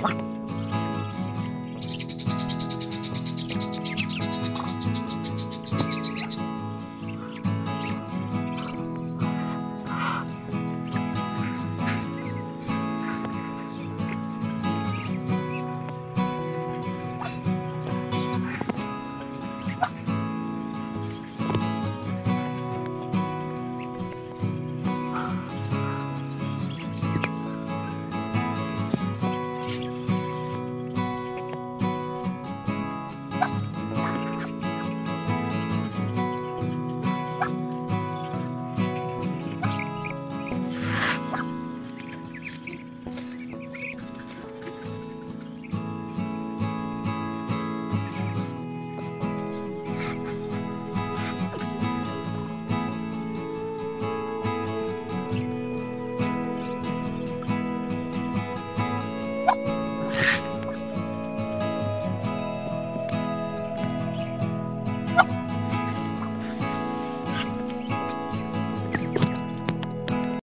What?